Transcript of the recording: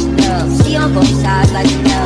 like. She on both sides like gloves.